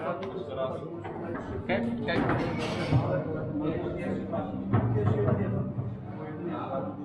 Okay? Okay.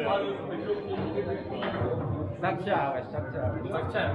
Sakça ağaç, sakça ağaç. Sakça ağaç.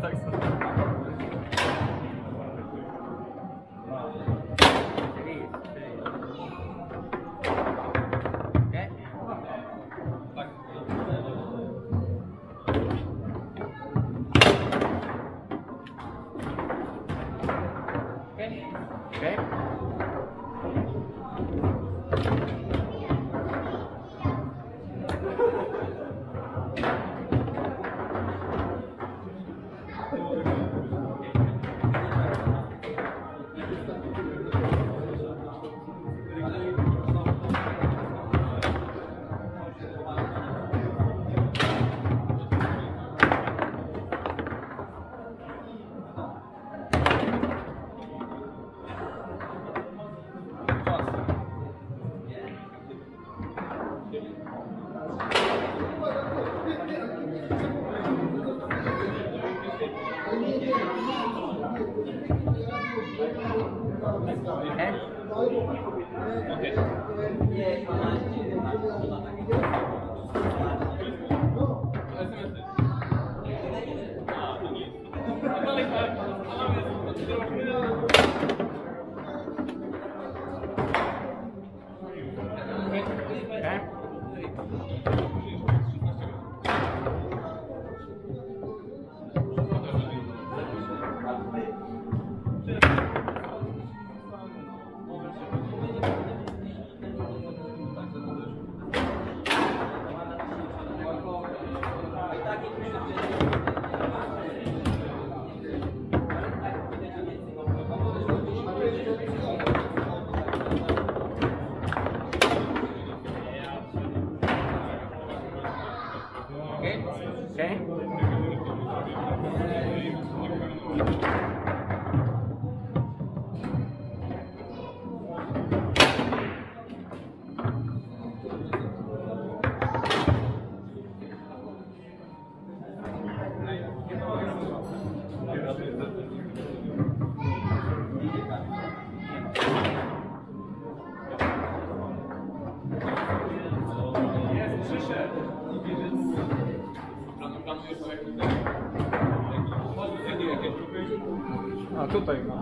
Thanks. Okay. A tutaj ma.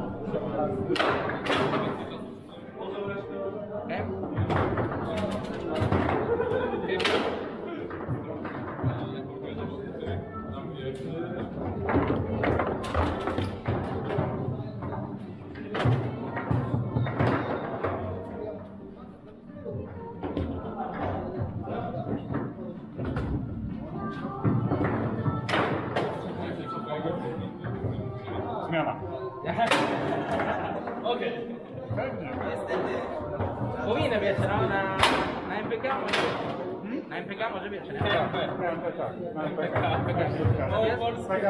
MPK może wiesz, nie? Na MPK, na MPK. Na MPK.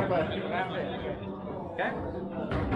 Na MPK. Na MPK.